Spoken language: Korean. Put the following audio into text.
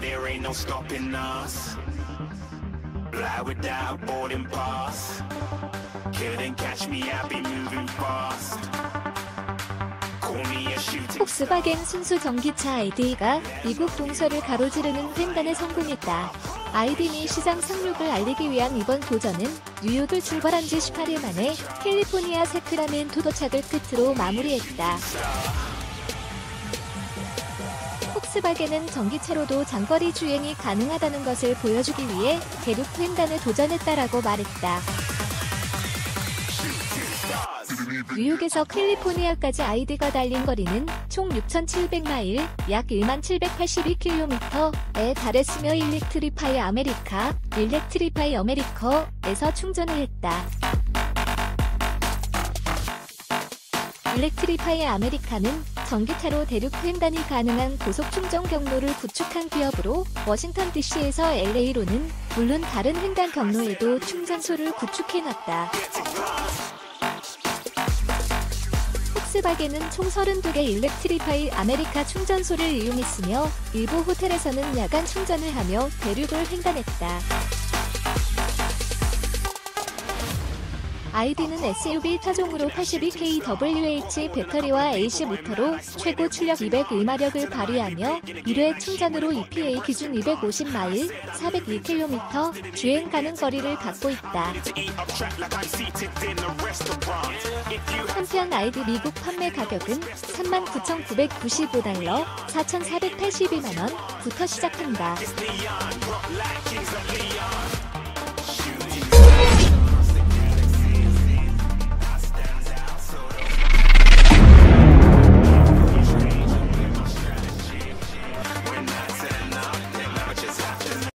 there ain't no stopping us. Fly without boarding pass. Couldn't catch me, I be moving fast. 폭스바겐 순수 전기차 아이디가 미국 동서를 가로지르는 횡단에 성공했다. 아이딘이 시장 상륙을 알리기 위한 이번 도전은 뉴욕을 출발한 지 18일 만에 캘리포니아 세크라멘토 도착을 끝으로 마무리했다. 폭스바겐은 전기차로도 장거리 주행이 가능하다는 것을 보여주기 위해 대륙 횡단에 도전했다라고 말했다. 뉴욕에서 캘리포니아까지 ID가 달린 거리는 총 6,700마일, 약 1782km에 달했으며 Electrify America, Electrify America에서 충전을 했다. Electrify America는 전기차로 대륙 횡단이 가능한 고속 충전 경로를 구축한 기업으로 워싱턴 DC에서 LA로는 물론 다른 횡단 경로에도 충전소를 구축해놨다. 폭스바겐은 총 32개 Electrify America 충전소를 이용했으며 일부 호텔에서는 야간 충전을 하며 대륙을 횡단했다. 아이디는 SUV 타종으로 82kWh 배터리와 AC 모터로 최고 출력 201마력을 발휘하며 1회 충전으로 EPA 기준 250마일, 402km 주행 가능 거리를 갖고 있다. 한편 아이디 미국 판매 가격은 39,995달러, 4,482만원부터 시작한다.